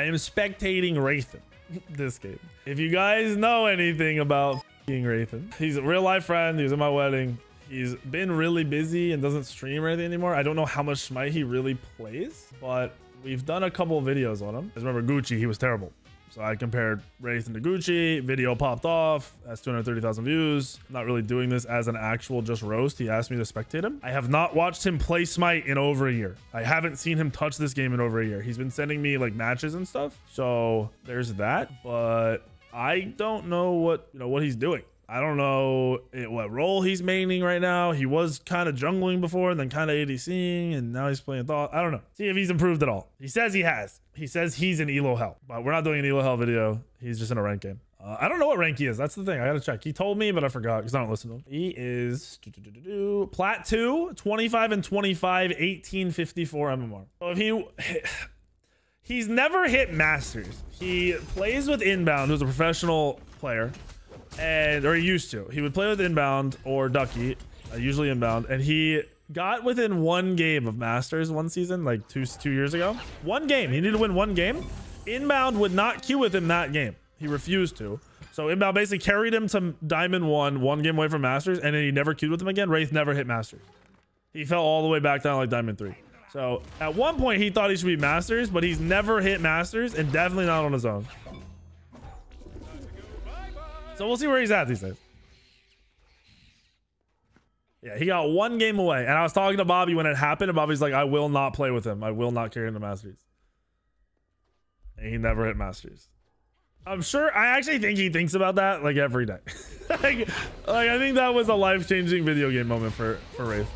I am spectating Wraithyn this game. If you guys know anything about Wraithyn, he's a real life friend. He was at my wedding. He's been really busy and doesn't stream or anything anymore. I don't know how much Smite he really plays, but we've done a couple videos on him. Because remember Gucci, he was terrible. So I compared Wraithyn to Gucci. Video popped off. That's 230,000 views. Not really doing this as an actual just roast. He asked me to spectate him. I have not watched him play Smite in over a year. I haven't seen him touch this game in over a year. He's been sending me like matches and stuff. So there's that. But I don't know what you know what he's doing. I don't know what role he's maining right now. He was kind of jungling before and then kind of ADCing and now he's playing Thoth. I don't know. See if he's improved at all. He says he has. He says he's in Elo Hell, but we're not doing an Elo Hell video. He's just in a rank game. Uh, I don't know what rank he is. That's the thing. I got to check. He told me, but I forgot because I don't listen to him. He is doo -doo -doo plat 2, 25 and 25, 1854 MMR. So if he... He's never hit Masters. He plays with Inbound, who's a professional player and or he used to. He would play with inbound or ducky, uh, usually inbound, and he got within one game of Masters one season, like two two years ago. One game. He needed to win one game. Inbound would not queue with him that game. He refused to. So Inbound basically carried him to Diamond 1, one game away from Masters, and then he never queued with him again. Wraith never hit Masters. He fell all the way back down like Diamond 3. So at one point, he thought he should be Masters, but he's never hit Masters, and definitely not on his own. So we'll see where he's at these days. Yeah, he got one game away. And I was talking to Bobby when it happened. And Bobby's like, I will not play with him. I will not carry him to Masters. And he never hit Masters. I'm sure. I actually think he thinks about that like every day. like, like, I think that was a life changing video game moment for, for Wraith.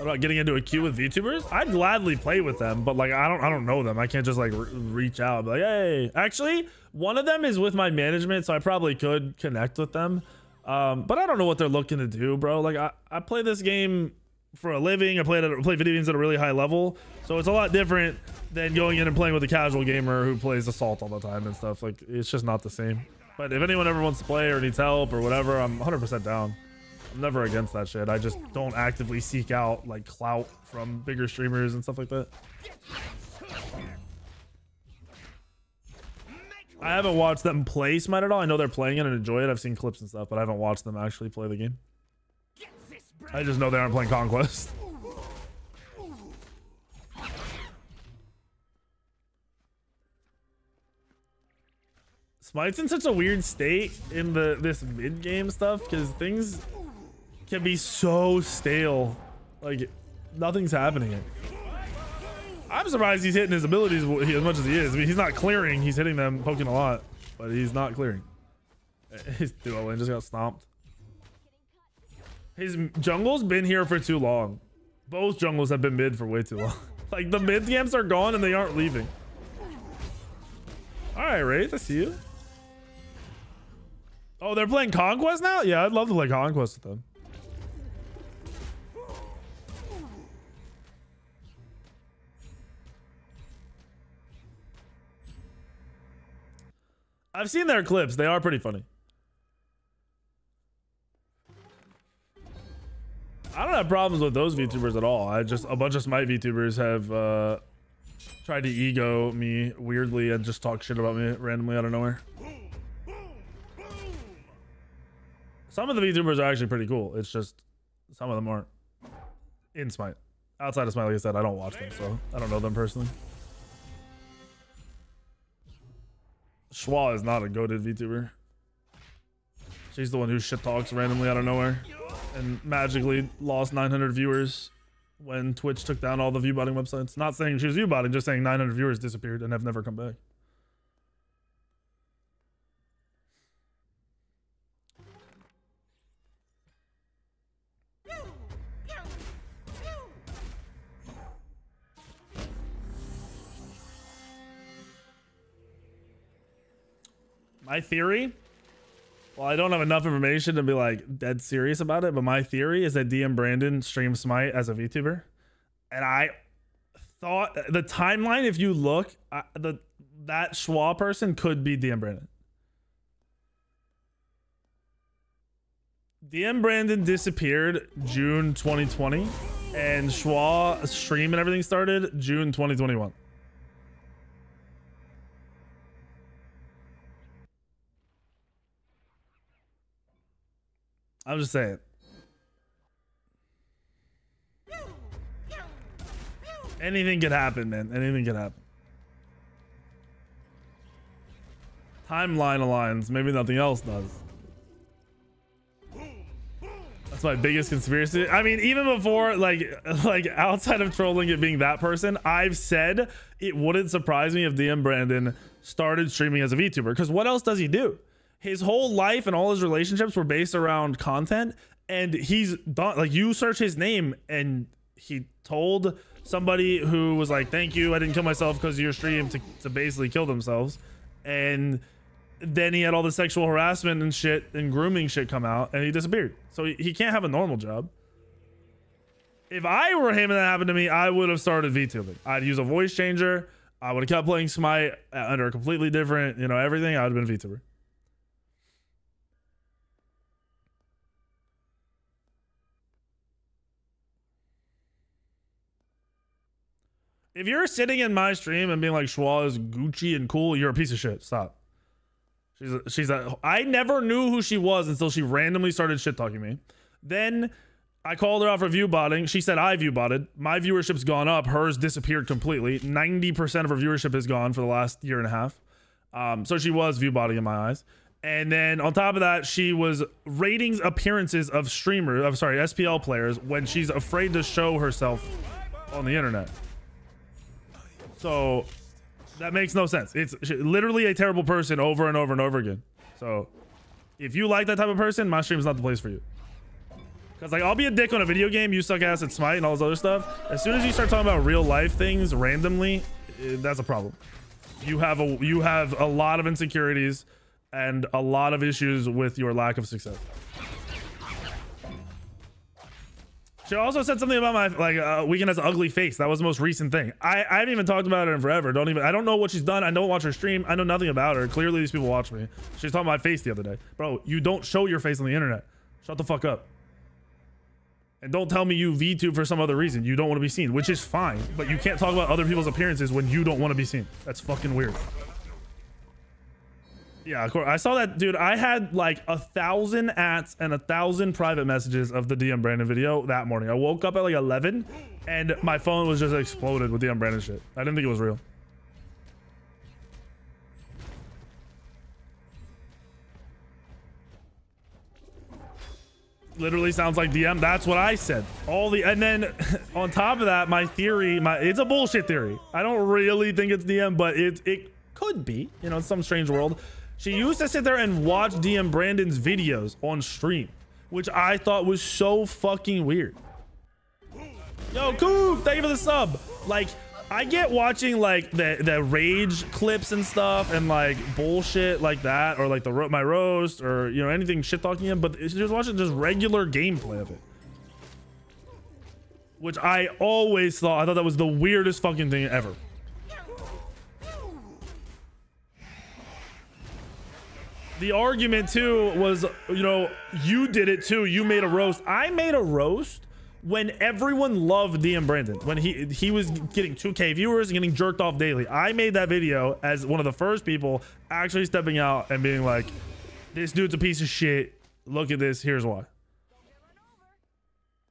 About getting into a queue with VTubers? I'd gladly play with them, but like I don't I don't know them. I can't just like re reach out like, hey. Actually, one of them is with my management, so I probably could connect with them. Um, but I don't know what they're looking to do, bro. Like I, I play this game for a living. I play at, play video games at a really high level, so it's a lot different than going in and playing with a casual gamer who plays assault all the time and stuff. Like it's just not the same. But if anyone ever wants to play or needs help or whatever, I'm 100% down. I'm never against that shit. I just don't actively seek out like clout from bigger streamers and stuff like that. I haven't watched them play Smite at all. I know they're playing it and enjoy it. I've seen clips and stuff, but I haven't watched them actually play the game. I just know they aren't playing Conquest. Smite's in such a weird state in the this mid game stuff because things can be so stale. Like, nothing's happening. I'm surprised he's hitting his abilities as much as he is. I mean, he's not clearing. He's hitting them, poking a lot, but he's not clearing. His duo lane just got stomped. His jungle's been here for too long. Both jungles have been mid for way too long. like, the mid camps are gone and they aren't leaving. All right, Wraith, I see you. Oh, they're playing Conquest now? Yeah, I'd love to play Conquest with them. I've seen their clips. They are pretty funny. I don't have problems with those VTubers at all. I just a bunch of Smite VTubers have uh, tried to ego me weirdly and just talk shit about me randomly out of nowhere. Some of the VTubers are actually pretty cool. It's just some of them aren't in Smite. Outside of Smite, like I said, I don't watch them, so I don't know them personally. Schwa is not a goaded VTuber. She's the one who shit talks randomly out of nowhere and magically lost 900 viewers when Twitch took down all the viewbotting websites. Not saying she was viewbotting, just saying 900 viewers disappeared and have never come back. My theory well i don't have enough information to be like dead serious about it but my theory is that dm brandon streams smite as a vtuber and i thought the timeline if you look I, the that schwa person could be dm brandon DM Brandon disappeared June 2020, and Schwa stream and everything started June 2021. I'm just saying. Anything could happen, man. Anything could happen. Timeline aligns. Maybe nothing else does. That's my biggest conspiracy. I mean, even before, like, like outside of trolling it being that person, I've said it wouldn't surprise me if DM Brandon started streaming as a VTuber. Because what else does he do? His whole life and all his relationships were based around content, and he's done. Like, you search his name, and he told somebody who was like, "Thank you, I didn't kill myself because your stream," to to basically kill themselves, and then he had all the sexual harassment and shit and grooming shit come out and he disappeared. So he, he can't have a normal job. If I were him and that happened to me, I would have started VTubing. I'd use a voice changer. I would have kept playing Smite uh, under a completely different, you know, everything. I would have been VTuber. If you're sitting in my stream and being like Schwa is Gucci and cool, you're a piece of shit. Stop. She's a, she's a. I never knew who she was until she randomly started shit talking me. Then I called her out for view botting. She said I view botted. My viewership's gone up. Hers disappeared completely. Ninety percent of her viewership is gone for the last year and a half. Um, so she was view botting in my eyes. And then on top of that, she was ratings appearances of streamers. I'm sorry, SPL players when she's afraid to show herself on the internet. So that makes no sense. It's literally a terrible person over and over and over again. So if you like that type of person, my stream is not the place for you. Because like I'll be a dick on a video game, you suck ass at Smite and all this other stuff. As soon as you start talking about real life things randomly, eh, that's a problem. You have a you have a lot of insecurities and a lot of issues with your lack of success. She also said something about my like uh, Weak3n has an ugly face. That was the most recent thing. I, I haven't even talked about her in forever. Don't even I don't know what she's done. I don't watch her stream. I know nothing about her. Clearly these people watch me. She's talking about my face the other day. Bro, you don't show your face on the internet. Shut the fuck up. And don't tell me you VTube for some other reason. You don't want to be seen, which is fine. But you can't talk about other people's appearances when you don't want to be seen. That's fucking weird. Yeah, of course. I saw that, dude. I had like a thousand ats and a thousand private messages of the DM Brandon video that morning. I woke up at like 11 and my phone was just exploded with DM Brandon shit. I didn't think it was real. Literally sounds like DM. That's what I said. All the and then on top of that, my theory, my it's a bullshit theory. I don't really think it's DM, but it it could be. You know, in some strange world. She used to sit there and watch DM Brandon's videos on stream, which I thought was so fucking weird. Yo, Coop, thank you for the sub. Like, I get watching like the the rage clips and stuff and like bullshit like that or like the my roast or you know anything shit talking him, but just watching just regular gameplay of it. Which I always thought I thought that was the weirdest fucking thing ever. The argument too was, you know, you did it too. You made a roast. I made a roast when everyone loved DM Brandon. When he he was getting 2K viewers and getting jerked off daily. I made that video as one of the first people actually stepping out and being like, this dude's a piece of shit. Look at this. Here's why.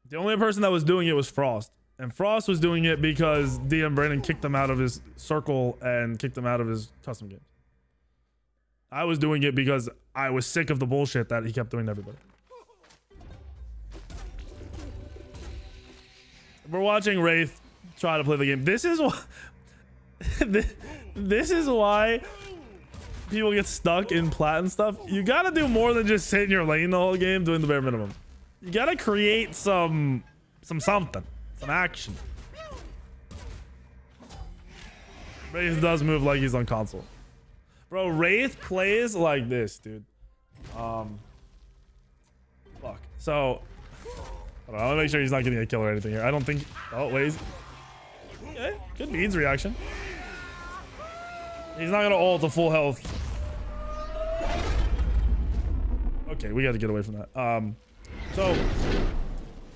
The only person that was doing it was Frost. And Frost was doing it because DM Brandon kicked him out of his circle and kicked him out of his custom game. I was doing it because I was sick of the bullshit that he kept doing to everybody. We're watching Wraith try to play the game. This is why this is why people get stuck in plat and stuff. You gotta do more than just sit in your lane the whole game doing the bare minimum. You gotta create some some something, some action. Wraith does move like he's on console. Bro, Wraith plays like this, dude. Um, fuck. So, I want to make sure he's not getting a kill or anything here. I don't think. Oh, wait. Okay, good beans reaction. He's not gonna ult to full health. Okay, we got to get away from that. Um, So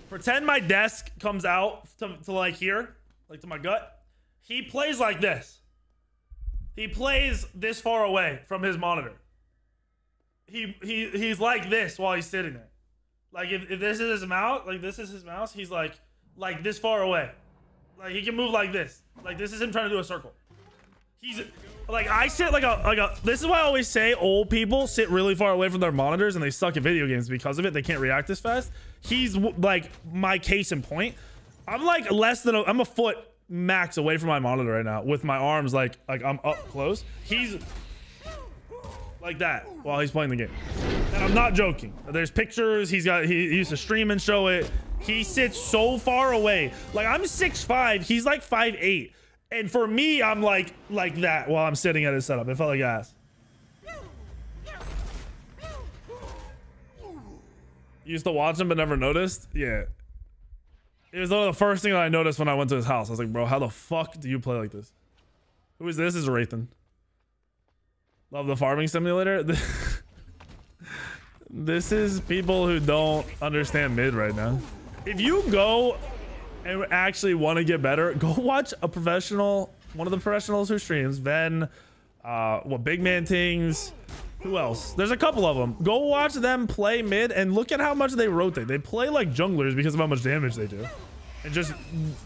pretend my desk comes out to, to like here, like to my gut. He plays like this. He plays this far away from his monitor. He he he's like this while he's sitting there. Like if, if this is his mouse, like this is his mouse, he's like like this far away. Like he can move like this. Like this is him trying to do a circle. He's like I sit like a like a. This is why I always say old people sit really far away from their monitors and they suck at video games because of it. They can't react as fast. He's like my case in point. I'm like less than a, I'm a foot max away from my monitor right now with my arms like like I'm up close. He's like that while he's playing the game. And I'm not joking. There's pictures. He's got he, he used to stream and show it. He sits so far away. Like I'm six five. he's like five eight. And for me, I'm like like that while I'm sitting at his setup. It felt like ass. Used to watch him but never noticed. Yeah. It was one of the first things I noticed when I went to his house. I was like, bro, how the fuck do you play like this? Who is this? this is Wraithyn. Love the farming simulator. this is people who don't understand mid right now. If you go and actually want to get better, go watch a professional, one of the professionals who streams, then uh, what Big Man Tings, who else? There's a couple of them. Go watch them play mid and look at how much they rotate. They play like junglers because of how much damage they do. And just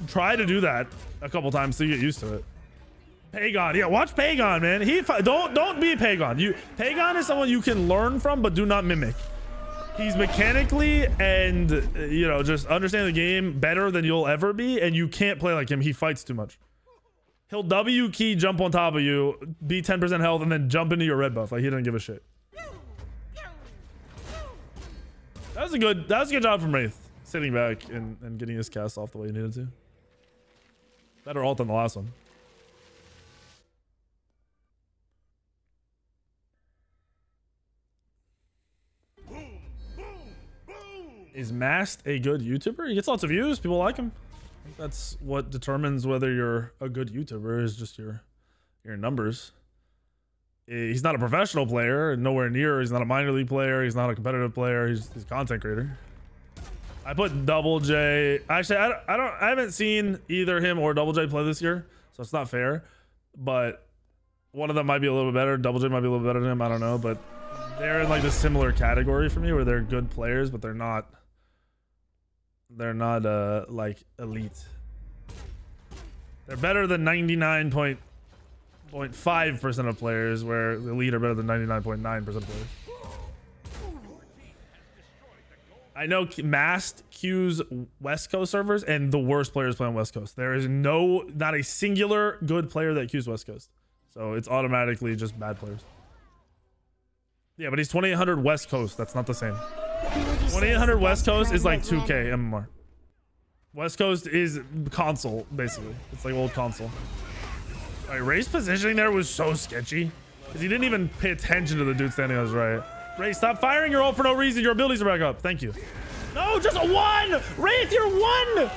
try to do that a couple times so you get used to it. Pagon, yeah, watch Pagon, man. He don't don't be Pagon. You Pagon is someone you can learn from, but do not mimic. He's mechanically and you know just understand the game better than you'll ever be, and you can't play like him. He fights too much. He'll W key jump on top of you, be 10% health, and then jump into your red buff. Like he doesn't give a shit. That was a good that was a good job from Wraith. Sitting back and, and getting his cast off the way he needed to. Better ult than the last one. Is Mast a good YouTuber? He gets lots of views. People like him. That's what determines whether you're a good YouTuber is just your your numbers. Eh, he's not a professional player, nowhere near. He's not a minor league player. He's not a competitive player. He's, he's a content creator. I put Double J. Actually, I, I don't. I haven't seen either him or Double J play this year, so it's not fair. But one of them might be a little bit better. Double J might be a little better than him. I don't know, but they're in like the similar category for me, where they're good players, but they're not they're not uh like elite. They're better than 99.5% of players, where the elite are better than 99.9% .9 of players. I know Mast queues West Coast servers, and the worst players play on West Coast. There is no, not a singular good player that queues West Coast. So it's automatically just bad players. Yeah, but he's 2800 West Coast. That's not the same. 2800 West Coast is like 2k MMR. West Coast is console, basically. It's like old console. Alright, Ray's positioning there was so sketchy. Because he didn't even pay attention to the dude standing on his right. Ray, stop firing your ult for no reason. Your abilities are back up. Thank you. No, just one! Wraith, you're one!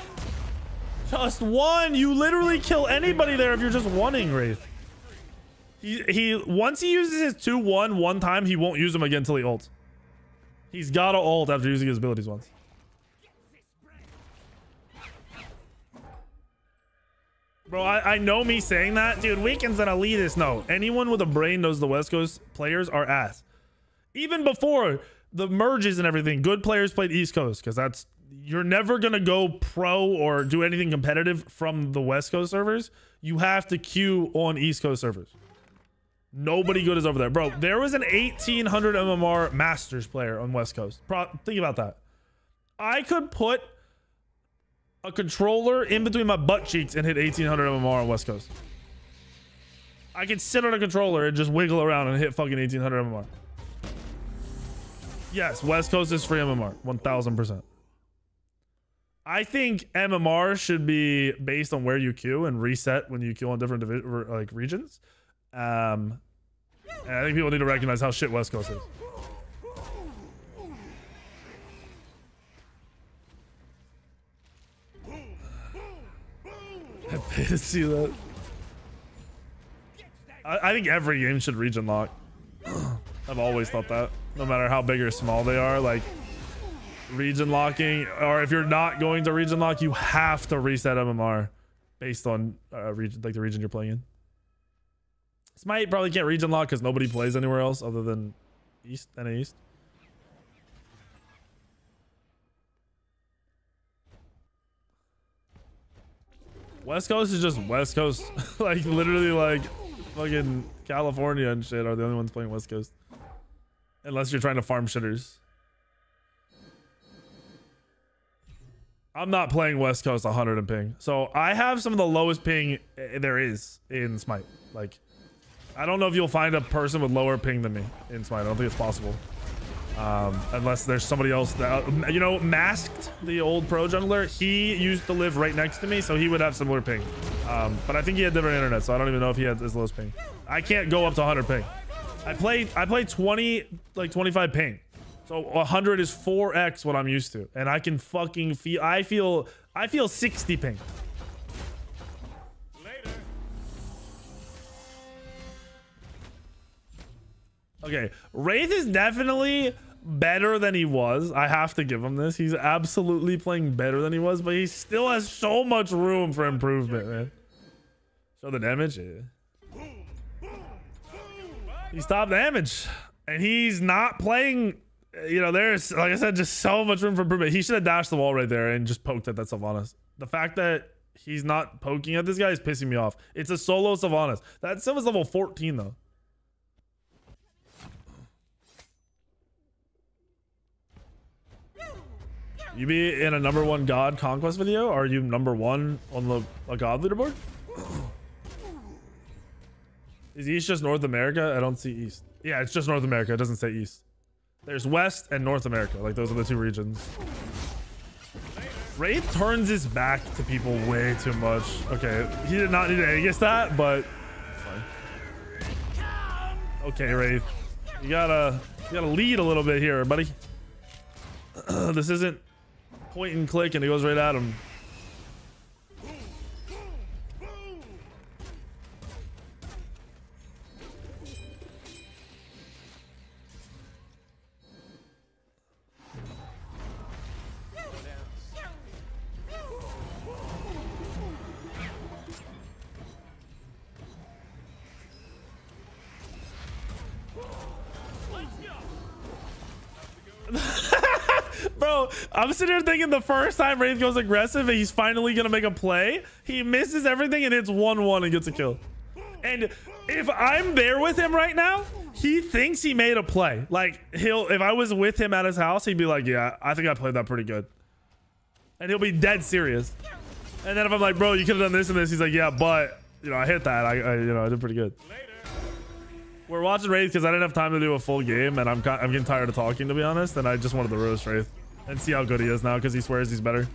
Just one. You literally kill anybody there if you're just wanting Wraith. He, he once he uses his 2-1 one time, he won't use them again until he ults. He's got to ult after using his abilities once. Bro, I, I know me saying that. Dude, Weak3n's an elitist. No, anyone with a brain knows the West Coast players are ass. Even before the merges and everything, good players played East Coast because that's you're never gonna go pro or do anything competitive from the West Coast servers. You have to queue on East Coast servers. Nobody good is over there. Bro, there was an 1800 MMR Masters player on West Coast. Pro think about that. I could put a controller in between my butt cheeks and hit 1800 MMR on West Coast. I could sit on a controller and just wiggle around and hit fucking 1800 MMR. Yes, West Coast is free MMR. 1000%. I think MMR should be based on where you queue and reset when you queue on different like regions. Um, I think people need to recognize how shit West Coast is. I pay to see that. I, I think every game should region lock. I've always thought that. No matter how big or small they are, like region locking, or if you're not going to region lock, you have to reset MMR based on uh, region, like the region you're playing in. Smite probably can't region lock because nobody plays anywhere else other than East, and East. West Coast is just West Coast. like literally like fucking California and shit are the only ones playing West Coast. Unless you're trying to farm shitters. I'm not playing West Coast 100 in ping. So I have some of the lowest ping eh, there is in Smite. Like, I don't know if you'll find a person with lower ping than me in Smite. I don't think it's possible. Um, unless there's somebody else that, you know, Masked, the old pro jungler, he used to live right next to me, so he would have similar ping. Um, but I think he had different internet, so I don't even know if he had his lowest ping. I can't go up to 100 ping. I play, I play 20, like 25 ping. So 100 is 4x what I'm used to. And I can fucking feel, I feel, I feel 60 ping. Okay, Wraith is definitely better than he was. I have to give him this. He's absolutely playing better than he was, but he still has so much room for improvement, man. Show the damage. He's top damage. And he's not playing, you know, there's, like I said, just so much room for improvement. He should have dashed the wall right there and just poked at that Sylvanus. The fact that he's not poking at this guy is pissing me off. It's a solo Sylvanus. That Sylvanus level 14, though. You be in a number one god conquest video? Are you number one on the a god leaderboard? Is East just North America? I don't see East. Yeah, it's just North America. It doesn't say East. There's West and North America. Like those are the two regions. Wraith turns his back to people way too much. Okay, he did not need to Aegis that, but Okay, Wraith. You gotta you gotta lead a little bit here, buddy. this isn't point and click and he goes right at him. I'm sitting here thinking the first time Wraith goes aggressive and he's finally going to make a play, he misses everything and it's 1-1 and gets a kill. And if I'm there with him right now, he thinks he made a play. Like, he'll, if I was with him at his house, he'd be like, yeah, I think I played that pretty good. And he'll be dead serious. And then if I'm like, bro, you could have done this and this, he's like, yeah, but, you know, I hit that. I, I you know, I did pretty good. We're watching Wraith because I didn't have time to do a full game, and I'm I'm getting tired of talking, to be honest, and I just wanted to roast Wraith and see how good he is now because he swears he's better.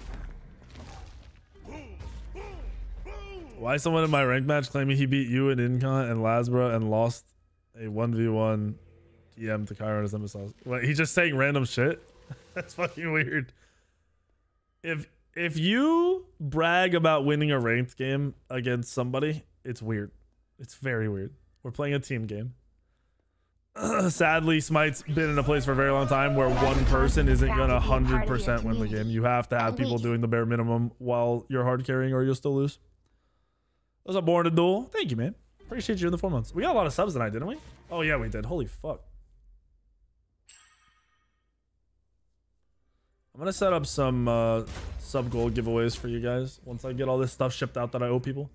Why someone in my rank match claiming he beat you in Incon and Lasbra and lost a 1v1 TM to Kyron as MSLs? What, he's just saying random shit? That's fucking weird. If if you brag about winning a ranked game against somebody, it's weird. It's very weird. We're playing a team game. sadly, Smite's been in a place for a very long time where one person isn't gonna hundred percent win the game. You have to have people doing the bare minimum while you're hard carrying, or you'll still lose. What's up, Born to Duel? Thank you, man. Appreciate you in the four months. We got a lot of subs tonight, didn't we? Oh yeah, we did. Holy fuck. I'm gonna set up some uh, sub gold giveaways for you guys once I get all this stuff shipped out that I owe people.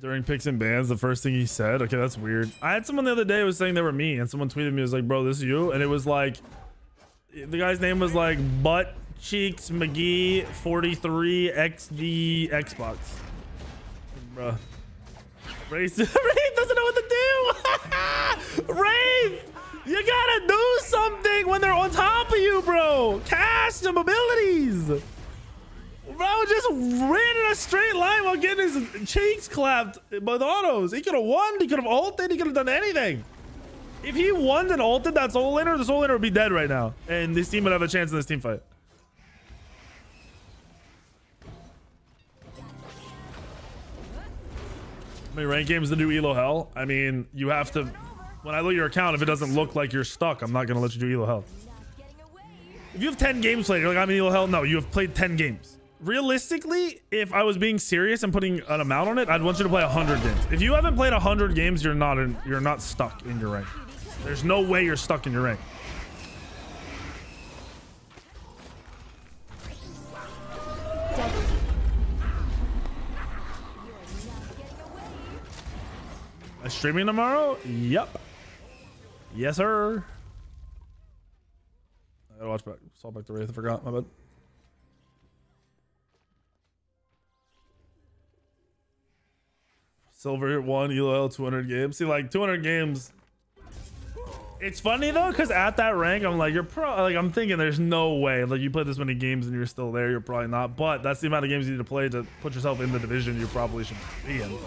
During picks and bans, the first thing he said. Okay, that's weird. I had someone the other day was saying they were me, and someone tweeted me was like, "Bro, this is you," and it was like, the guy's name was like Butt Cheeks McGee 43 XD Xbox. Wraith, Wraith doesn't know what to do. Wraith, you gotta do something when they're on top of you, bro. Cast some abilities. Bro just ran in a straight line while getting his cheeks clapped by the autos. He could have won. He could have ulted. He could have done anything. If he won and ulted that solo laner, the solo laner would be dead right now. And this team would have a chance in this team fight. many rank games the new Elo Hell? I mean, you have to. When I look at your account, if it doesn't look like you're stuck, I'm not gonna let you do Elo Hell. If you have 10 games played, you're like, I'm in Elo Hell. No, you have played 10 games. Realistically, if I was being serious and putting an amount on it, I'd want you to play 100 games. If you haven't played 100 games, you're not in, you're not stuck in your rank. There's no way you're stuck in your rank. Streaming tomorrow? Yep. Yes, sir. I gotta watch back. Saw back the Wraith. I forgot. My bad. Silver one, ELO 200 games. See, like 200 games. It's funny though, because at that rank, I'm like, you're pro. Like, I'm thinking, there's no way. Like, you play this many games and you're still there. You're probably not. But that's the amount of games you need to play to put yourself in the division you probably should be in.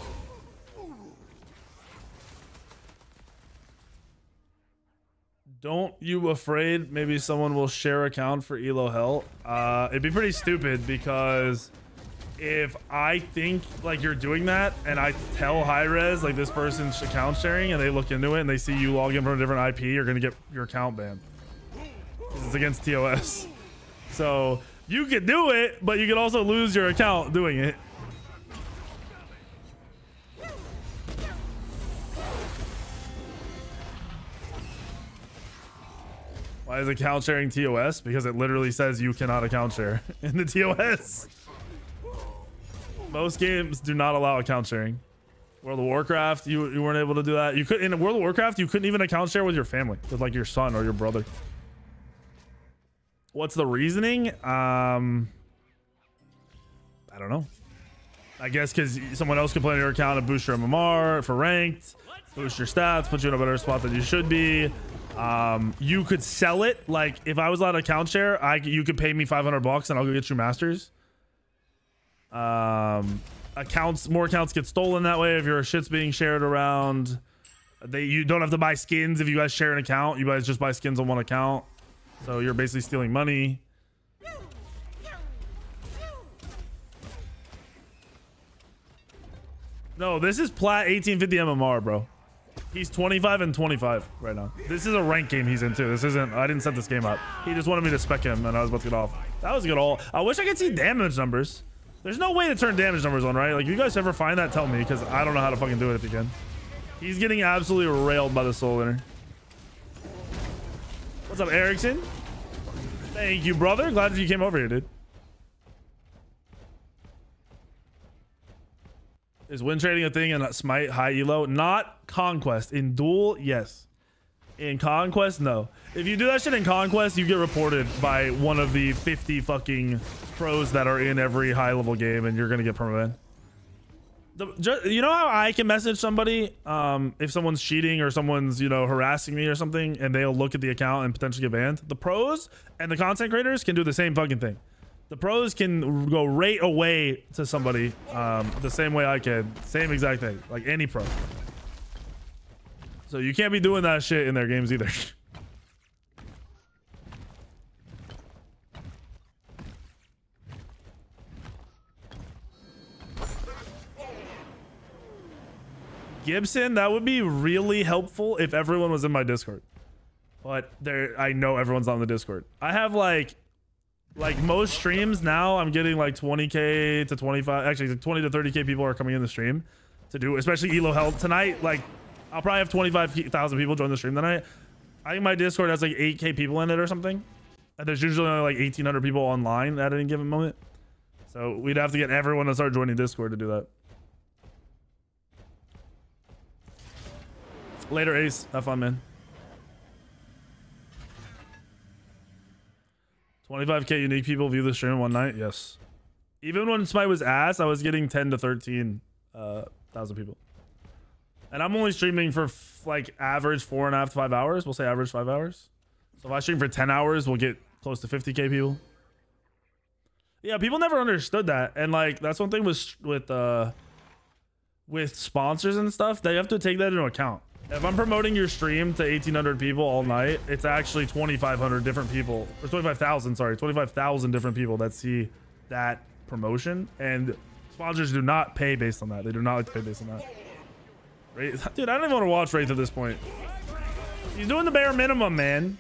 Don't you afraid maybe someone will share account for Elo Hell? Uh, it'd be pretty stupid because if I think like you're doing that and I tell Hi-Rez like this person's account sharing and they look into it and they see you log in from a different IP, you're gonna get your account banned. It's against TOS. So you could do it, but you could also lose your account doing it. Why is account sharing TOS? Because it literally says you cannot account share in the TOS. Most games do not allow account sharing. World of Warcraft, you, you weren't able to do that. You could in World of Warcraft, you couldn't even account share with your family, with like your son or your brother. What's the reasoning? Um, I don't know. I guess because someone else can play on your account and boost your MMR for ranked, boost your stats, put you in a better spot than you should be. Um, you could sell it. Like if I was allowed to account share, I you could pay me 500 bucks and I'll go get you masters. Um, accounts, more accounts get stolen that way if your shit's being shared around. They you don't have to buy skins if you guys share an account. You guys just buy skins on one account, so you're basically stealing money. No, this is plat 1850 MMR, bro. He's 25 and 25 right now. This is a rank game he's into. This isn't. I didn't set this game up. He just wanted me to spec him, and I was about to get off. That was a good all. I wish I could see damage numbers. There's no way to turn damage numbers on, right? Like, you guys ever find that, tell me, because I don't know how to fucking do it if you can. He's getting absolutely railed by the soul winner. What's up, Erickson? Thank you, brother. Glad you came over here, dude. Is win trading a thing in Smite high elo? Not Conquest. In Duel, yes. In Conquest, no. If you do that shit in Conquest, you get reported by one of the 50 fucking pros that are in every high level game and you're going to get permanent. The, you know how I can message somebody um, if someone's cheating or someone's, you know, harassing me or something and they'll look at the account and potentially get banned? The pros and the content creators can do the same fucking thing. The pros can go right away to somebody um, the same way I can. Same exact thing. Like any pro. So you can't be doing that shit in their games either. Gibson, that would be really helpful if everyone was in my Discord. But there, I know everyone's on the Discord. I have like like most streams now i'm getting like 20k to 25 actually 20 to 30k people are coming in the stream to do especially elo hell tonight like i'll probably have 25,000 people join the stream tonight. I think my discord has like 8k people in it or something. And there's usually only like 1800 people online at any given moment. So we'd have to get everyone to start joining discord to do that later ace have fun man 25k unique people view the stream in one night. Yes. Even when Smite was ass, I was getting 10 to 13 uh, thousand people. And I'm only streaming for like average four and a half to five hours. We'll say average five hours. So if I stream for 10 hours, we'll get close to 50k people. Yeah, people never understood that. And like that's one thing with with uh with sponsors and stuff, they have to take that into account. If I'm promoting your stream to 1,800 people all night, it's actually 2,500 different people, or 25,000, sorry, 25,000 different people that see that promotion. And sponsors do not pay based on that. They do not like to pay based on that. Dude, I don't even want to watch Wraith at this point. He's doing the bare minimum, man.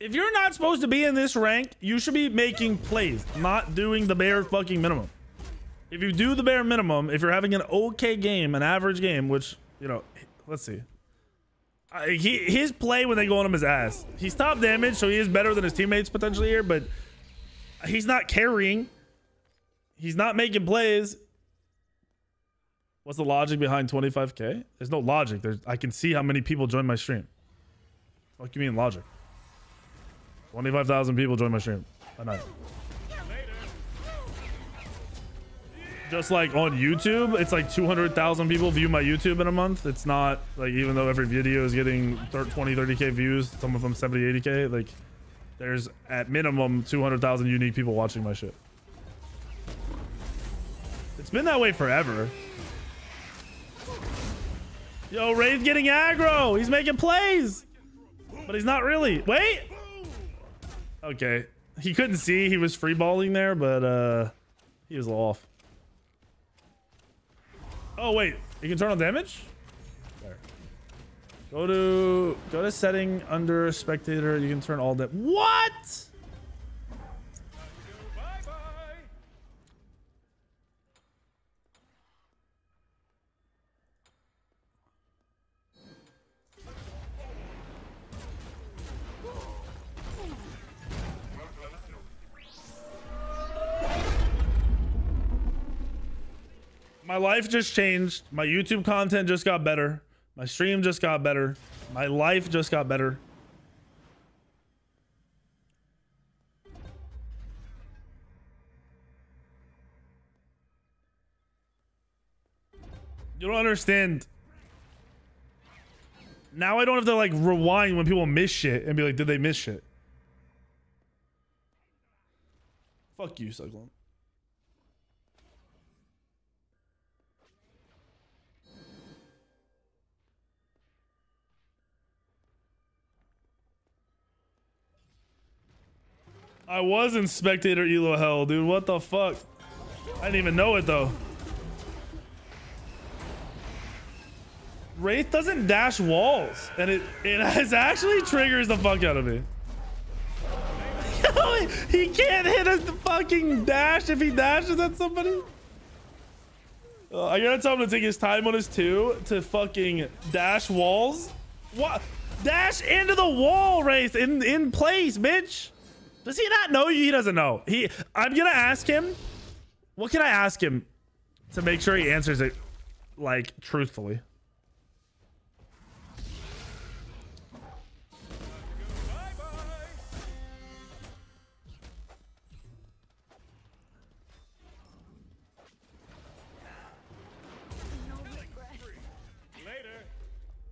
If you're not supposed to be in this rank, you should be making plays, not doing the bare fucking minimum. If you do the bare minimum, if you're having an okay game, an average game, which, you know, let's see. Uh, he, his play when they go on him is ass. He's top damage, so he is better than his teammates potentially here, but he's not carrying. He's not making plays. What's the logic behind 25k? There's no logic. There's I can see how many people join my stream. What do you mean logic? 25,000 people join my stream a night. Just like on YouTube, it's like 200,000 people view my YouTube in a month. It's not like even though every video is getting 20, 30k views, some of them 70, 80k, like there's at minimum 200,000 unique people watching my shit. It's been that way forever. Yo, Wraith getting aggro. He's making plays. But he's not really. Wait. Okay. He couldn't see. He was free balling there, but uh, he was off. Oh, wait. You can turn on damage? There. Go to go to setting under spectator. You can turn all that. What? My life just changed. My YouTube content just got better. My stream just got better. My life just got better. You don't understand. Now I don't have to like rewind when people miss shit and be like, did they miss shit? Fuck you, Cyclone. I was in spectator elo hell, dude. What the fuck? I didn't even know it though. Wraith doesn't dash walls, and it it actually triggers the fuck out of me. he can't hit a fucking dash if he dashes at somebody. Uh, I gotta tell him to take his time on his two to fucking dash walls. What? Dash into the wall, Wraith, in in place, bitch. Does he not know you? He doesn't know. He. I'm gonna ask him. What can I ask him to make sure he answers it like truthfully?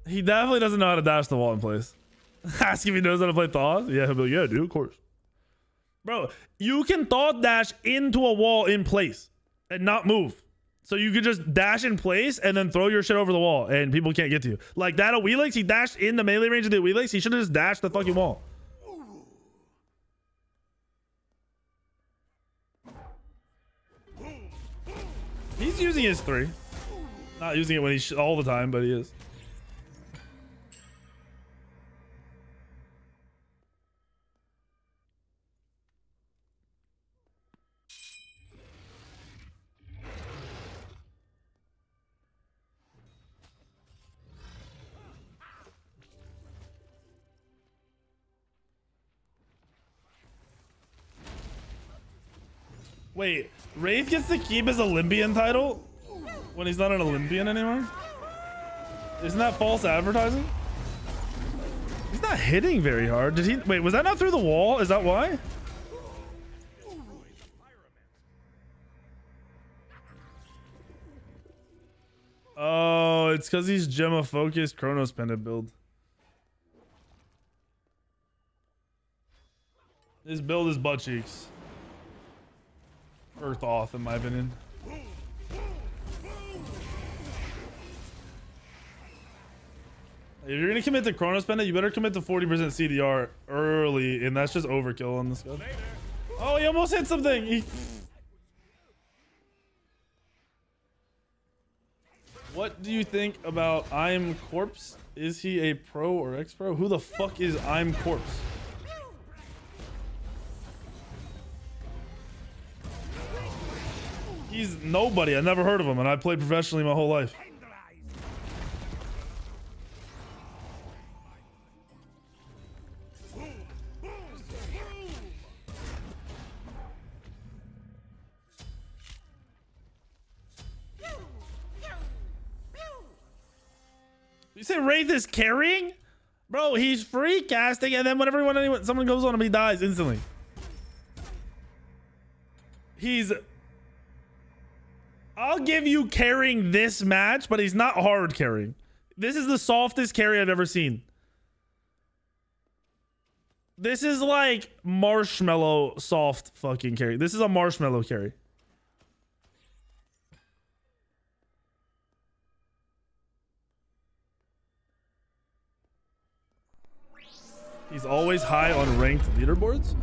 He definitely doesn't know how to dash the wall in place. Ask if he knows how to play Thoth. Yeah, he'll be like, yeah, dude, of course. Bro, you can Thoth dash into a wall in place and not move. So you could just dash in place and then throw your shit over the wall and people can't get to you. Like that at Wheelix, he dashed in the melee range of the Wheelix. He should have just dashed the fucking wall. He's using his three. Not using it when he's all the time, but he is. Wait, Wraith gets to keep his Olympian title when he's not an Olympian anymore? Isn't that false advertising? He's not hitting very hard. Did he? Wait, was that not through the wall? Is that why? Oh, it's because he's Gem of Focus Chronos Pendant build. His build is butt cheeks. Earth off, in my opinion. If you're gonna commit to Chrono Pendant, you better commit to 40% CDR early, and that's just overkill on this guy. Oh, he almost hit something. He... What do you think about I'm Corpse? Is he a pro or ex-pro? Who the fuck is I'm Corpse? He's nobody. I never heard of him, and I played professionally my whole life. You say Wraith is carrying? Bro, he's free casting, and then whenever anyone, someone goes on him, he dies instantly. He's... I'll give you carrying this match, but he's not hard carrying. This is the softest carry I've ever seen. This is like marshmallow soft fucking carry. This is a marshmallow carry. He's always high on ranked leaderboards.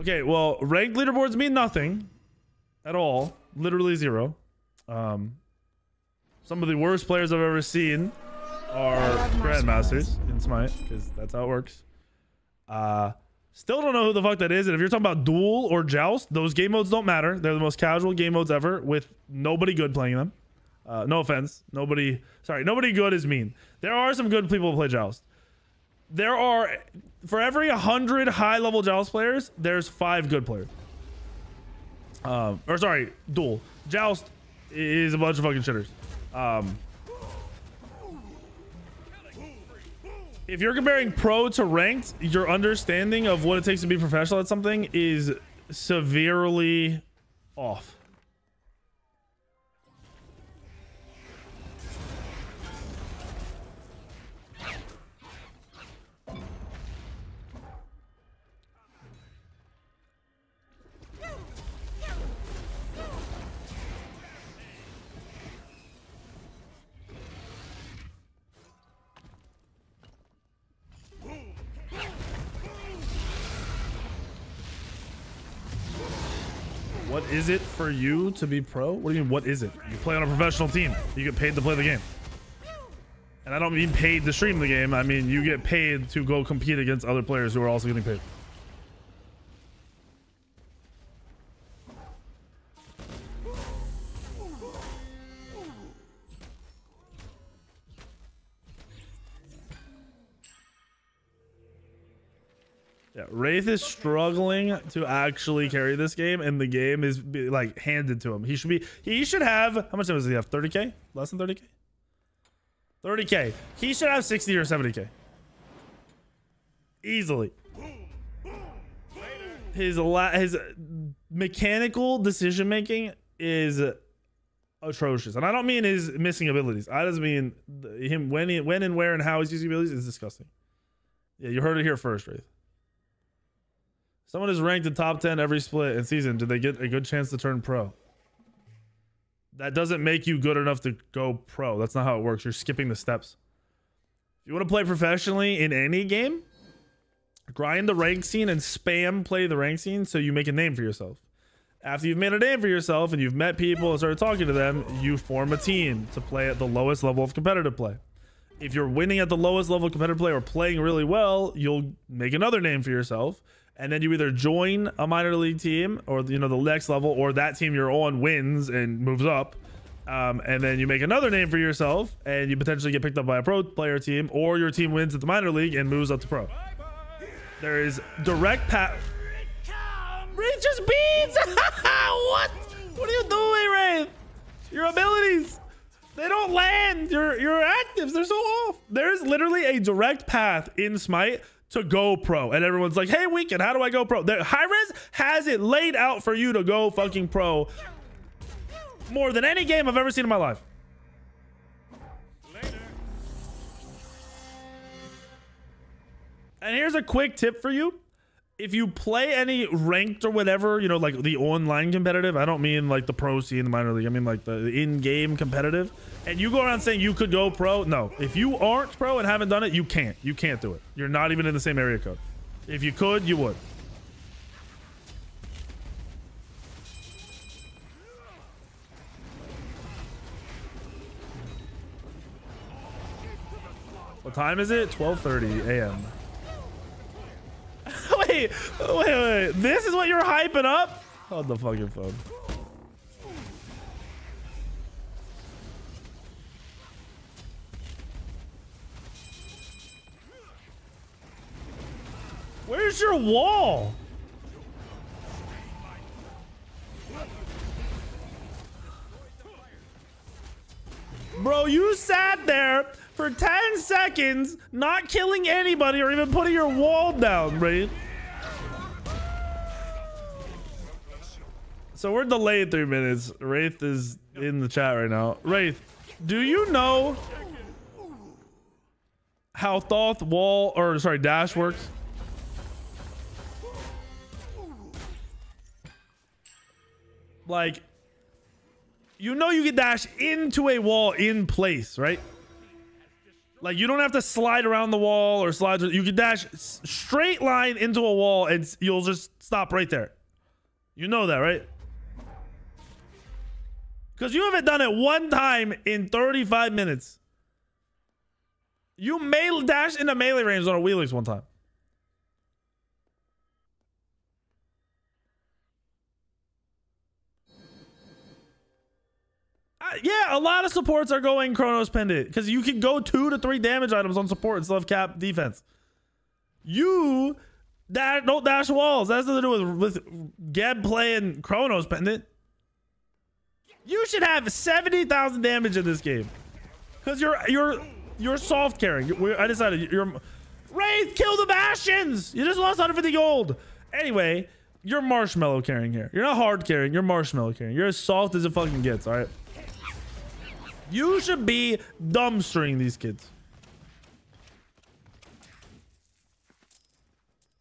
Okay, well, ranked leaderboards mean nothing at all. Literally zero. Um, some of the worst players I've ever seen are grandmasters in Smite, because that's how it works. Uh, still don't know who the fuck that is. And if you're talking about duel or joust, those game modes don't matter. They're the most casual game modes ever with nobody good playing them. Uh, no offense. Nobody, sorry, nobody good is mean. There are some good people who play joust there are for every 100 high level joust players there's five good players um or sorry duel. Joust is a bunch of fucking shitters. Um if you're comparing pro to ranked your understanding of what it takes to be professional at something is severely off is it for you to be pro? What do you mean, what is it? You play on a professional team. You get paid to play the game. And I don't mean paid to stream the game. I mean, you get paid to go compete against other players who are also getting paid. Wraith is struggling to actually carry this game, and the game is like handed to him. He should be. He should have. How much time does he have? 30k? Less than 30k? 30k. He should have 60 or 70k. Easily. His la his mechanical decision making is atrocious, and I don't mean his missing abilities. I just mean him when he, when and where and how he's using abilities is disgusting. Yeah, you heard it here first, Wraith. Someone is ranked in top 10 every split and season. Do they get a good chance to turn pro? That doesn't make you good enough to go pro. That's not how it works. You're skipping the steps. If you want to play professionally in any game, grind the rank scene and spam play the rank scene so you make a name for yourself. After you've made a name for yourself and you've met people and started talking to them, you form a team to play at the lowest level of competitive play. If you're winning at the lowest level of competitive play or playing really well, you'll make another name for yourself and then you either join a minor league team or you know the next level or that team you're on wins and moves up. Um, and then you make another name for yourself and you potentially get picked up by a pro player team or your team wins at the minor league and moves up to pro. There is direct path Wraith just beats what? What are you doing Wraith your abilities they don't land. Your your actives they're so off. There's literally a direct path in smite to go pro. And everyone's like, hey, Weak3n, how do I go pro? Hi-Rez has it laid out for you to go fucking pro more than any game I've ever seen in my life. And here's a quick tip for you if you play any ranked or whatever, you know, like the online competitive, I don't mean like the pro scene, the minor league. I mean like the in-game competitive. And you go around saying you could go pro. No, if you aren't pro and haven't done it, you can't. You can't do it. You're not even in the same area code. If you could, you would. What time is it? 12:30 a.m. wait, wait, wait. This is what you're hyping up? On the fucking phone. Where's your wall? Bro, you sat there for 10 seconds, not killing anybody or even putting your wall down, Wraith. So we're delayed three minutes. Wraith is in the chat right now. Wraith, do you know how Thoth wall or sorry dash works? Like you know you can dash into a wall in place, right? Like you don't have to slide around the wall or slide. You can dash straight line into a wall and you'll just stop right there. You know that, right? Because you haven't done it one time in 35 minutes. You may dash into melee range on a Wheelix one time. yeah, a lot of supports are going Chronos Pendant because you can go two to three damage items on support and have cap defense. You dash, don't dash walls. That has nothing to do with, with Geb playing Chronos Pendant. You should have 70,000 damage in this game. Because you're you're you're soft carrying. I decided you're Wraith, kill the Bastions! You just lost 150 gold. Anyway, you're marshmallow carrying here. You're not hard carrying, you're marshmallow carrying. You're as soft as it fucking gets, alright? You should be dumbstering these kids.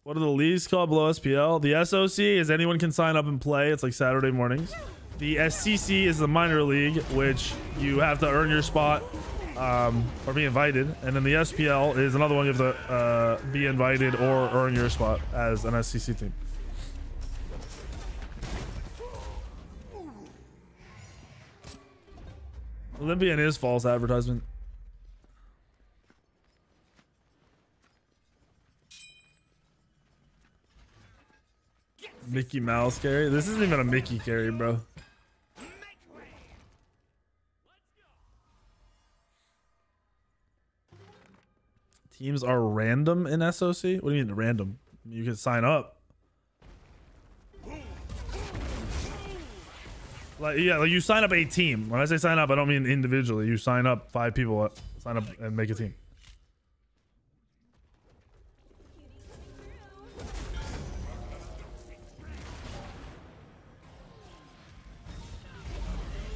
What are the leagues called below SPL? The SOC is anyone can sign up and play. It's like Saturday mornings. The SCC is the minor league, which you have to earn your spot um, or be invited. And then the SPL is another one you have to uh, be invited or earn your spot as an SCC team. Olympian is false advertisement. Mickey Mouse carry? This isn't even a Mickey carry, bro. Teams are random in SOC? What do you mean random? You can sign up. Like yeah, like you sign up a team. When I say sign up, I don't mean individually. You sign up five people, uh, sign up and make a team.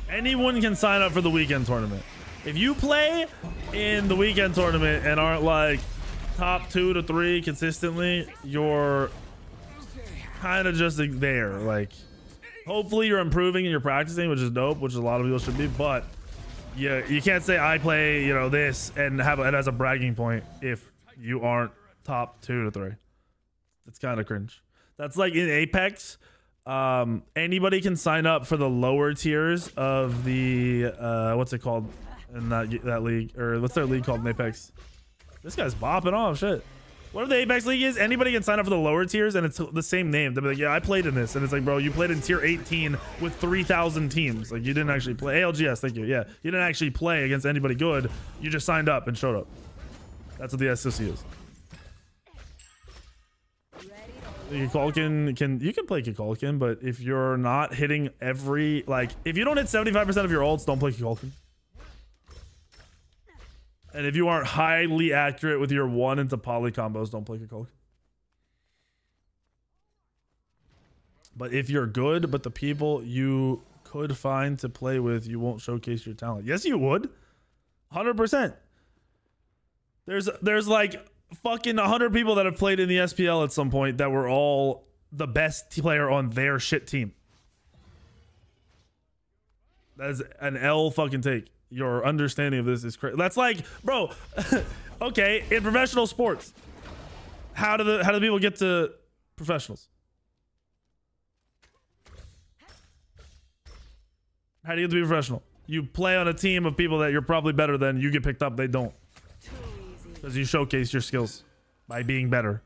Anyone can sign up for the weekend tournament. If you play in the weekend tournament and aren't like top two to three consistently, you're kind of just there. Like hopefully you're improving and you're practicing, which is dope, which a lot of people should be. But yeah, you can't say I play, you know, this and have it as a bragging point if you aren't top two to three. It's kind of cringe. That's like in Apex. Um, anybody can sign up for the lower tiers of the uh, what's it called in that that league or what's their league called in Apex? This guy's bopping off shit. Whatever the Apex League is, anybody can sign up for the lower tiers and it's the same name. They'll be like, yeah, I played in this. And it's like, bro, you played in tier 18 with 3,000 teams. Like, you didn't actually play. ALGS, thank you. Yeah, you didn't actually play against anybody good. You just signed up and showed up. That's what the SOC is. Kukulkan can you can play Kukulkan, but if you're not hitting every like if you don't hit 75% of your ults, don't play Kukulkan. And if you aren't highly accurate with your one into poly combos, don't play Kukulkan. But if you're good, but the people you could find to play with, you won't showcase your talent. Yes, you would. 100%. There's there's like fucking 100 people that have played in the SPL at some point that were all the best player on their shit team. That is an L fucking take your understanding of this is crazy. That's like, bro. okay, in professional sports, how do the how do people get to professionals? How do you get to be professional? You play on a team of people that you're probably better than. You get picked up. They don't. because you showcase your skills by being better.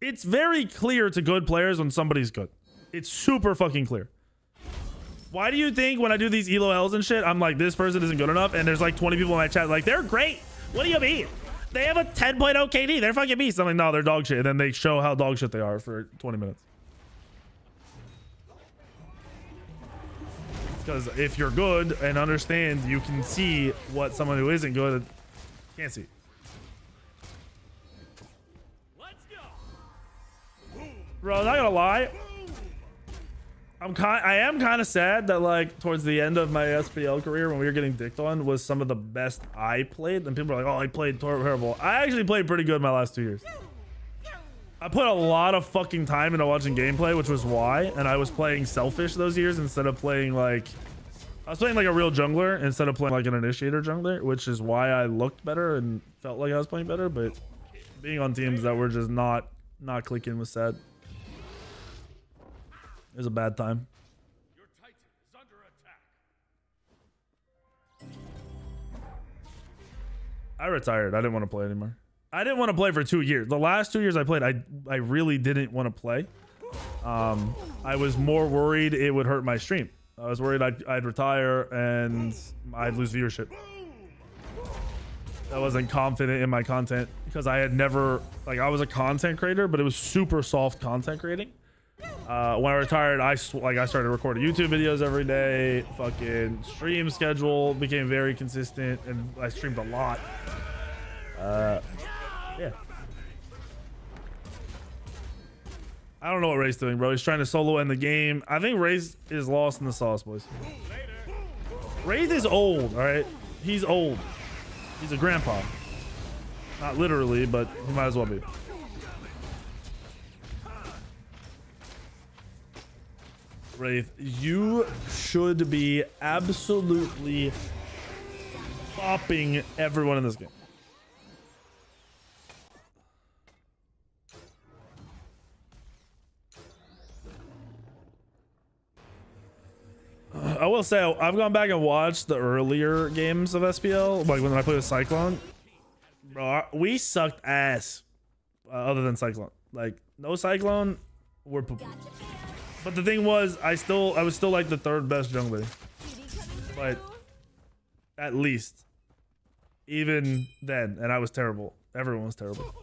It's very clear to good players when somebody's good. It's super fucking clear. Why do you think when I do these elo L's and shit, I'm like, this person isn't good enough, and there's like 20 people in my chat like, they're great. What do you mean? They have a 10.0 KD. They're fucking beasts. I'm like, no, they're dog shit. And then they show how dog shit they are for 20 minutes. Because if you're good and understand, you can see what someone who isn't good can't see. Bro, not gonna lie. I'm kind I am kind of sad that like towards the end of my SPL career when we were getting dicked on was some of the best I played and people are like, "Oh, I played terrible." I actually played pretty good my last 2 years. I put a lot of fucking time into watching gameplay, which was why, and I was playing selfish those years instead of playing like I was playing like a real jungler instead of playing like an initiator jungler, which is why I looked better and felt like I was playing better, but being on teams that were just not not clicking was sad. It was a bad time. Your Titan is under attack. I retired. I didn't want to play anymore. I didn't want to play for two years. The last two years I played, I I really didn't want to play. Um, I was more worried it would hurt my stream. I was worried I'd, I'd retire and I'd lose viewership. I wasn't confident in my content because I had never like I was a content creator, but it was super soft content creating. Uh, when I retired, I like I started recording YouTube videos every day. Fucking stream schedule became very consistent, and I streamed a lot. Uh, yeah. I don't know what Wraith's doing, bro. He's trying to solo end the game. I think Wraith's is lost in the sauce, boys. Wraith is old, all right? He's old. He's a grandpa. Not literally, but he might as well be. Wraith, you should be absolutely popping everyone in this game. I will say I've gone back and watched the earlier games of SPL, like when I played with Cyclone. Bro, we sucked ass. Uh, other than Cyclone, like no Cyclone, we're. But the thing was, I still, I was still like the third best jungler. But at least, even then, and I was terrible. Everyone was terrible.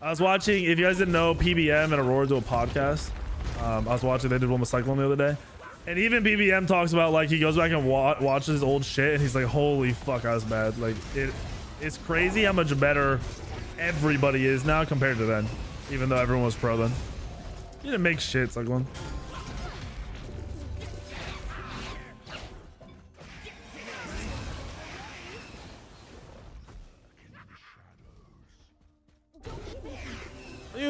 I was watching. If you guys didn't know, PBM and Aurora do a podcast. Um, I was watching. They did one with Cyclone the other day. And even PBM talks about like he goes back and wa watches old shit and he's like, holy fuck, I was bad. Like it, it's crazy how much better everybody is now compared to then. Even though everyone was pro then. You didn't make shit, Cyclone.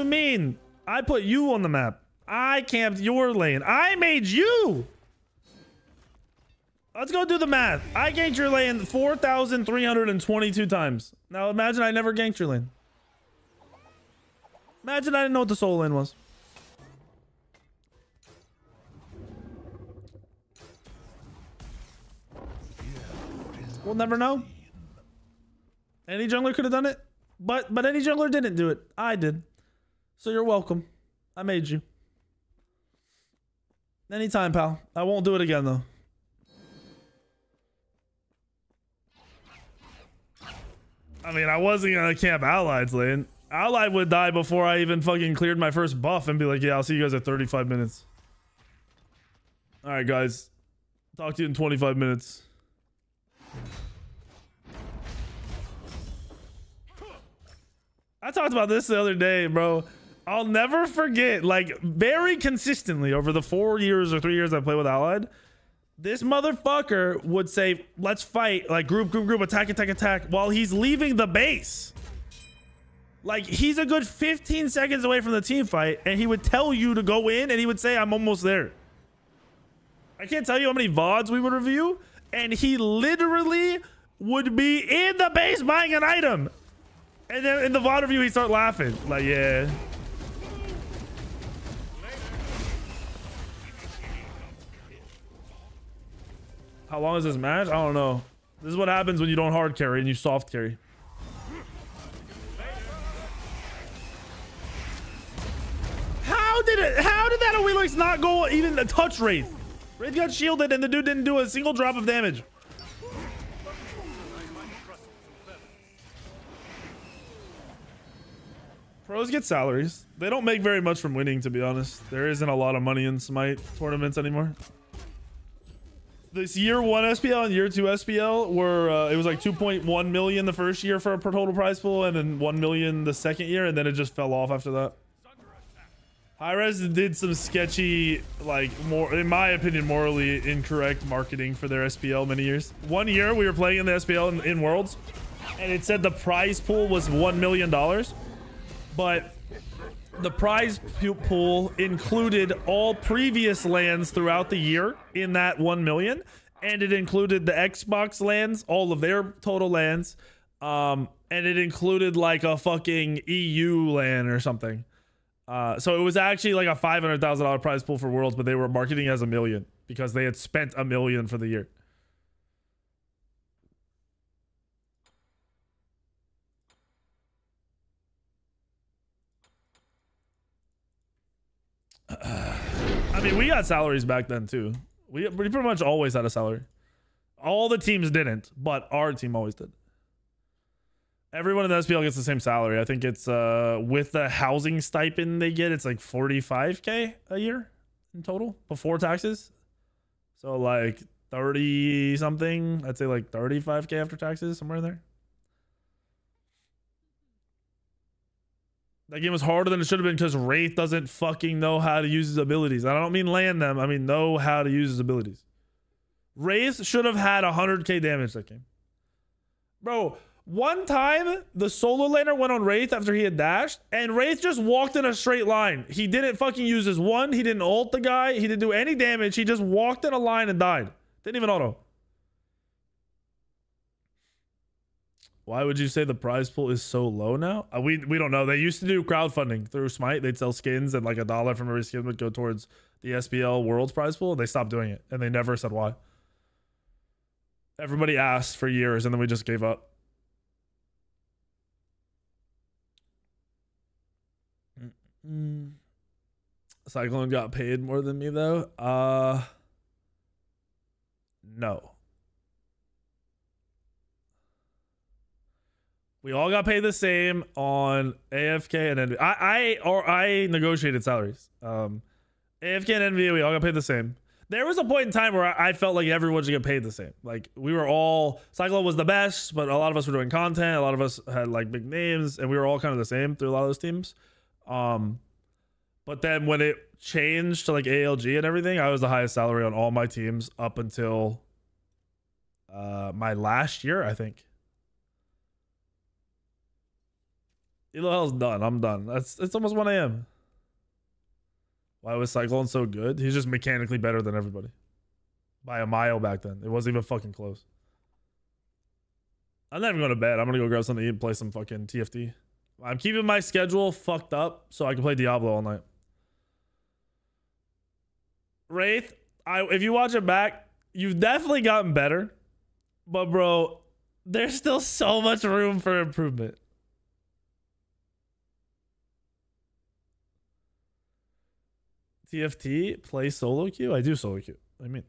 Mean? I put you on the map. I camped your lane. I made you. Let's go do the math. I ganked your lane 4,322 times. Now imagine I never ganked your lane. Imagine I didn't know what the solo lane was. We'll never know. Any jungler could have done it, but but any jungler didn't do it. I did. So you're welcome. I made you. Anytime, pal. I won't do it again, though. I mean, I wasn't gonna camp Allied's lane. Allied would die before I even fucking cleared my first buff and be like, yeah, I'll see you guys at 35 minutes. All right, guys. Talk to you in 25 minutes. I talked about this the other day, bro. I'll never forget, like, very consistently over the four years or three years I played with Allied, this motherfucker would say, let's fight, like, group, group, group, attack, attack, attack, while he's leaving the base. Like, he's a good 15 seconds away from the team fight, and he would tell you to go in, and he would say, I'm almost there. I can't tell you how many VODs we would review, and he literally would be in the base buying an item. And then in the VOD review, he'd start laughing. Like, yeah. How long is this match? I don't know. This is what happens when you don't hard carry and you soft carry. How did it? How did that Oelix not go even a touch Wraith? Wraith got shielded and the dude didn't do a single drop of damage. Pros get salaries. They don't make very much from winning, to be honest. There isn't a lot of money in Smite tournaments anymore. This year one SPL and year two SPL were uh, it was like 2.1 million the first year for a total prize pool, and then 1 million the second year, and then it just fell off after that. Hi-Rez did some sketchy, like more, in my opinion, morally incorrect marketing for their SPL many years. One year we were playing in the SPL in, in Worlds, and it said the prize pool was one million dollars but the prize pool included all previous lands throughout the year in that 1 million and it included the xbox lands all of their total lands um and it included like a fucking eu land or something. Uh so it was actually like a $500000 prize pool for worlds but they were marketing as a million because they had spent a million for the year I mean, we got salaries back then too. We, we pretty much always had a salary. All the teams didn't, but our team always did. Everyone in the SPL gets the same salary. I think it's uh with the housing stipend they get, it's like 45k a year in total before taxes. So like 30 something, I'd say like 35k after taxes, somewhere in there. That game was harder than it should have been because Wraith doesn't fucking know how to use his abilities. I don't mean land them. I mean know how to use his abilities. Wraith should have had 100k damage that game. Bro, one time the solo laner went on Wraith after he had dashed, and Wraith just walked in a straight line. He didn't fucking use his one. He didn't ult the guy. He didn't do any damage. He just walked in a line and died. Didn't even auto. Why would you say the prize pool is so low now? Uh, we we don't know. They used to do crowdfunding through Smite. They'd sell skins and like a dollar from every skin would go towards the SPL Worlds prize pool. And they stopped doing it and they never said why. Everybody asked for years and then we just gave up. Mm-mm. Cyclone got paid more than me though. Uh no. We all got paid the same on AFK and NV. I, I or I negotiated salaries. Um, AFK and NV, we all got paid the same. There was a point in time where I, I felt like everyone should get paid the same. Like we were all Cyclo was the best, but a lot of us were doing content. A lot of us had like big names, and we were all kind of the same through a lot of those teams. Um, but then when it changed to like ALG and everything, I was the highest salary on all my teams up until uh my last year, I think. Elohell's done. I'm done. That's it's almost 1 a.m. Why was Cyclone so good? He's just mechanically better than everybody. By a mile back then. It wasn't even fucking close. I'm not even going to bed. I'm going to go grab something to eat and play some fucking TFT. I'm keeping my schedule fucked up so I can play Diablo all night. Wraith, I if you watch it back, you've definitely gotten better. But bro, there's still so much room for improvement. TFT play solo queue? I do solo queue. I mean,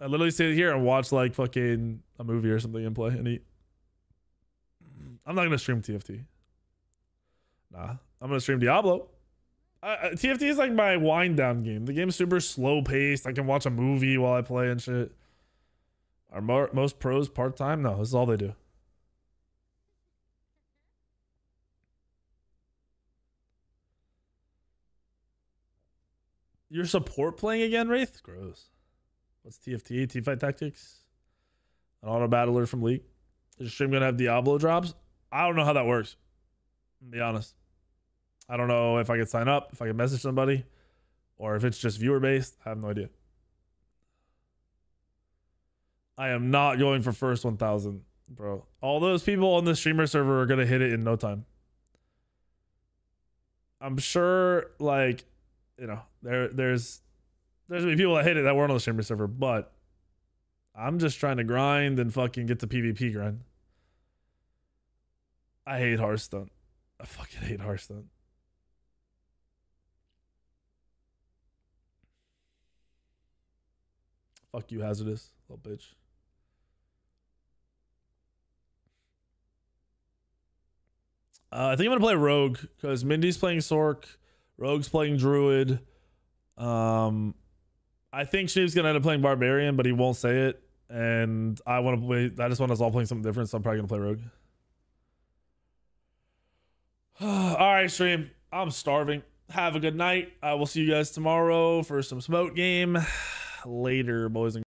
I literally sit here and watch like fucking a movie or something and play and eat. I'm not gonna stream TFT. Nah, I'm gonna stream Diablo. Uh, TFT is like my wind down game. The game's super slow paced. I can watch a movie while I play and shit. Are most pros part time? No, this is all they do. Your support playing again, Wraith? Gross. What's TFT? Teamfight Tactics? An auto battler from League? Is your stream gonna have Diablo drops? I don't know how that works. To be honest. I don't know if I could sign up, if I could message somebody, or if it's just viewer based. I have no idea. I am not going for first 1000, bro. All those people on the streamer server are gonna hit it in no time. I'm sure, like, you know, there there's there's people that hate it that weren't on the Chamber server, but I'm just trying to grind and fucking get the PvP grind. I hate Hearthstone. I fucking hate Hearthstone. Fuck you, Hazardous, little bitch. Uh, I think I'm gonna play Rogue because Mindy's playing Sorc. Rogue's playing Druid. Um, I think Sheep's gonna end up playing Barbarian, but he won't say it. And I want to play. I just want us all playing something different, so I'm probably gonna play Rogue. all right, stream. I'm starving. Have a good night. I will see you guys tomorrow for some smoke game. Later, boys and